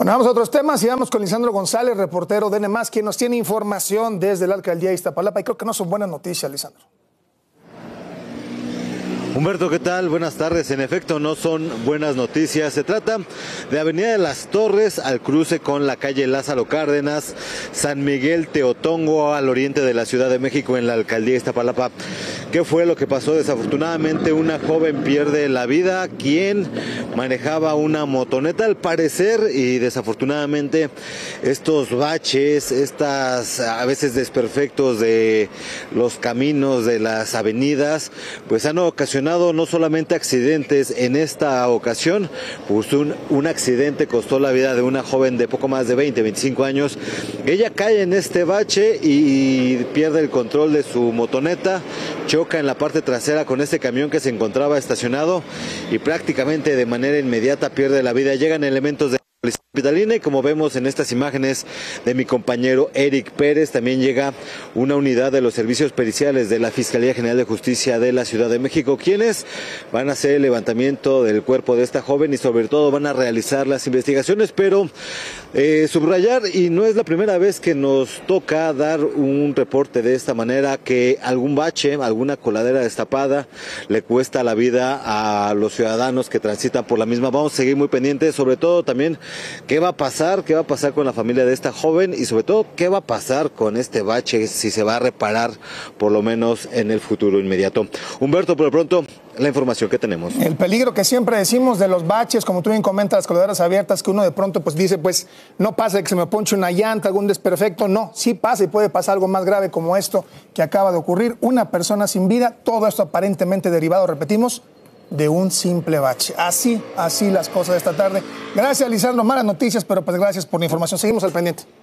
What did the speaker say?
Bueno, vamos a otros temas y vamos con Lisandro González, reportero de NEMAS, quien nos tiene información desde la alcaldía de Iztapalapa y creo que no son buenas noticias, Lisandro. Humberto, ¿qué tal? Buenas tardes. En efecto, no son buenas noticias. Se trata de Avenida de las Torres al cruce con la calle Lázaro Cárdenas, San Miguel Teotongo al oriente de la Ciudad de México en la alcaldía de Iztapalapa. ¿Qué fue lo que pasó? Desafortunadamente una joven pierde la vida, quien manejaba una motoneta al parecer y desafortunadamente estos baches, estas a veces desperfectos de los caminos de las avenidas, pues han ocasionado no solamente accidentes en esta ocasión, pues un, un accidente costó la vida de una joven de poco más de 20, 25 años. Ella cae en este bache y pierde el control de su motoneta, choca en la parte trasera con este camión que se encontraba estacionado y prácticamente de manera inmediata pierde la vida. Llegan elementos de Hospitalina y como vemos en estas imágenes de mi compañero Eric Pérez, también llega una unidad de los servicios periciales de la Fiscalía General de Justicia de la Ciudad de México, quienes van a hacer el levantamiento del cuerpo de esta joven y sobre todo van a realizar las investigaciones, pero eh, subrayar, y no es la primera vez que nos toca dar un reporte de esta manera, que algún bache, alguna coladera destapada le cuesta la vida a los ciudadanos que transitan por la misma. Vamos a seguir muy pendientes, sobre todo también qué va a pasar, qué va a pasar con la familia de esta joven y sobre todo qué va a pasar con este bache, si se va a reparar por lo menos en el futuro inmediato. Humberto, por lo pronto, la información que tenemos. El peligro que siempre decimos de los baches, como tú bien comentas, las coladeras abiertas, que uno de pronto pues dice, pues no pasa que se me ponche una llanta, algún desperfecto, no, sí pasa y puede pasar algo más grave como esto que acaba de ocurrir, una persona sin vida, todo esto aparentemente derivado, repetimos, de un simple bache. Así, así las cosas de esta tarde. Gracias, Lisandro. Malas noticias, pero pues gracias por la información. Seguimos al pendiente.